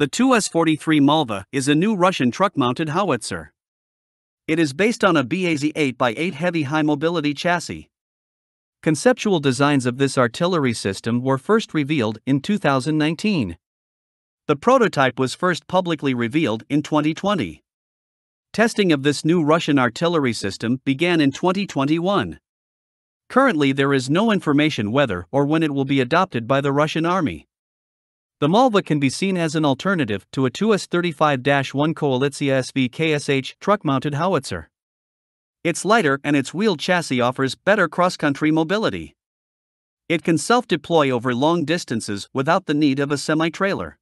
The 2S43 Malva is a new Russian truck-mounted howitzer. It is based on a BAZ 8x8 heavy high-mobility chassis. Conceptual designs of this artillery system were first revealed in 2019. The prototype was first publicly revealed in 2020. Testing of this new Russian artillery system began in 2021. Currently, there is no information whether or when it will be adopted by the Russian army. The Malva can be seen as an alternative to a 2S35-1 Koalitsiya SV KSH truck-mounted howitzer. It's lighter and its wheeled chassis offers better cross-country mobility. It can self-deploy over long distances without the need of a semi-trailer.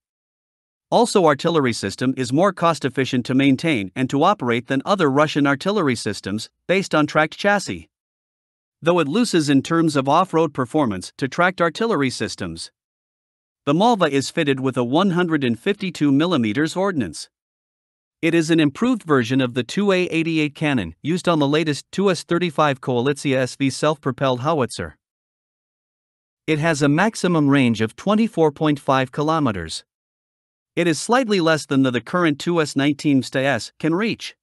Also artillery system is more cost-efficient to maintain and to operate than other Russian artillery systems based on tracked chassis. Though it loses in terms of off-road performance to tracked artillery systems. The Malva is fitted with a 152mm ordnance. It is an improved version of the 2A88 cannon used on the latest 2S35 Koalitsiya SV self-propelled howitzer. It has a maximum range of 24.5 kilometers. It is slightly less than the, the current 2S19 Msta-S can reach.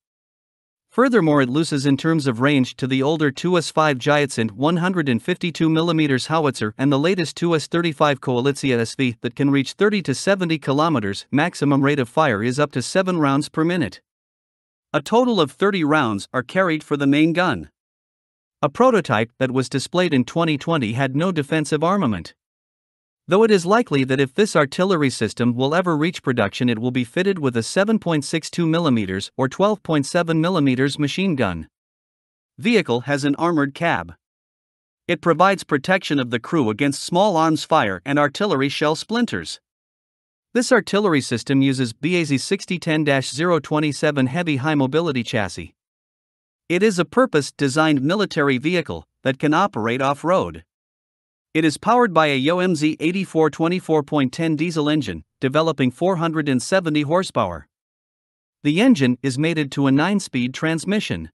Furthermore, it loses in terms of range to the older 2S5 Giatsint 152mm howitzer and the latest 2S35 Koalitsiya SV that can reach 30 to 70 km. Maximum rate of fire is up to 7 rounds per minute. A total of 30 rounds are carried for the main gun. A prototype that was displayed in 2020 had no defensive armament though it is likely that if this artillery system will ever reach production, it will be fitted with a 7.62mm or 12.7mm machine gun. Vehicle has an armored cab. It provides protection of the crew against small arms fire and artillery shell splinters. This artillery system uses BAZ 6010 027 heavy high mobility chassis. It is a purpose designed military vehicle that can operate off road. It is powered by a YaMZ 8424.10 diesel engine, developing 470 horsepower. The engine is mated to a 9 speed transmission.